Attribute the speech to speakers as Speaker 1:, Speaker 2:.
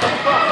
Speaker 1: Fuck.